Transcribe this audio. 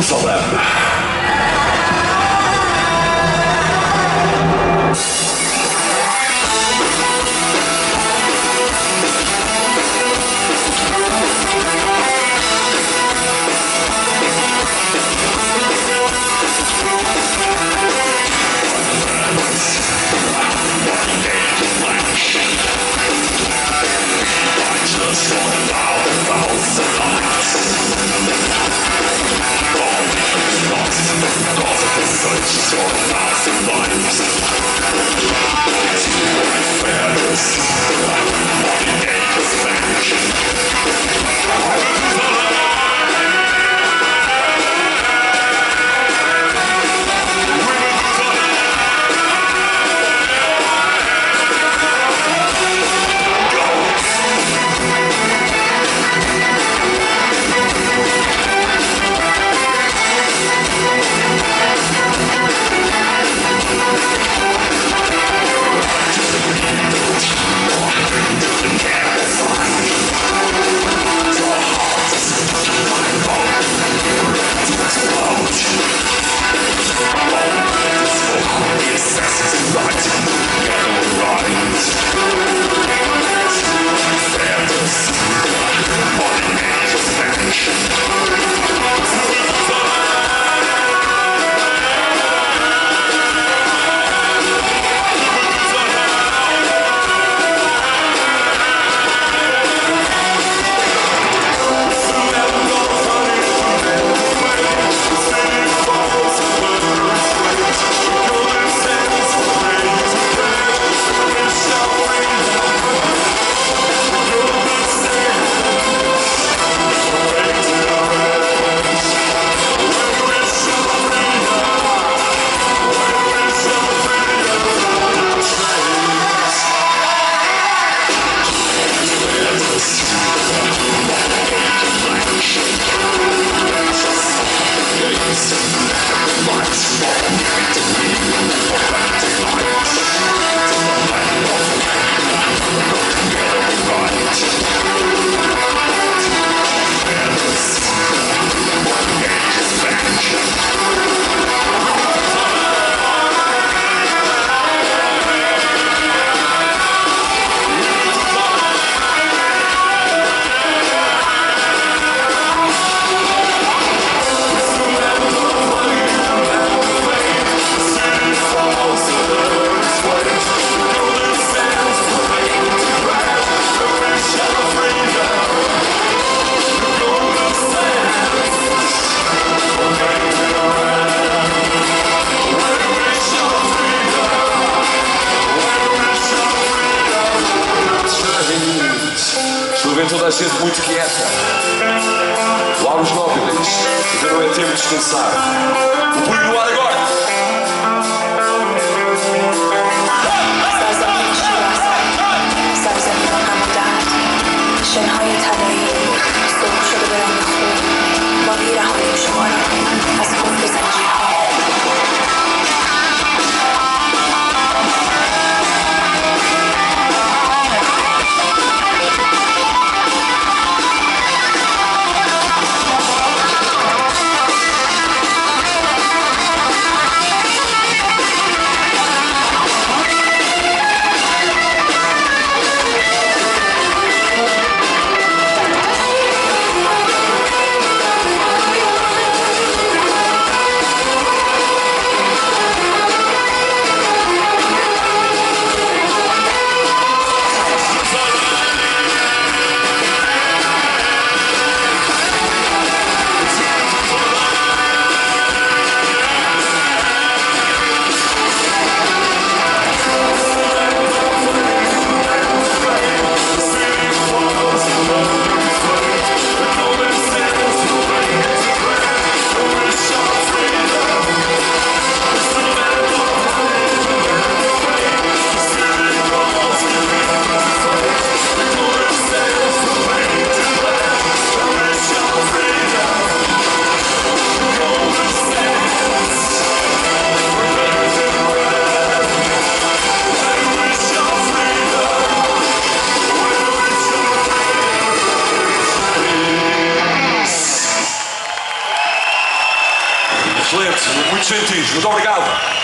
Jerusalem. às vezes muito quieta. Lá os nobres, ainda não é tempo de descansar. O punho no ar agora. Muito sentido. Muito obrigado.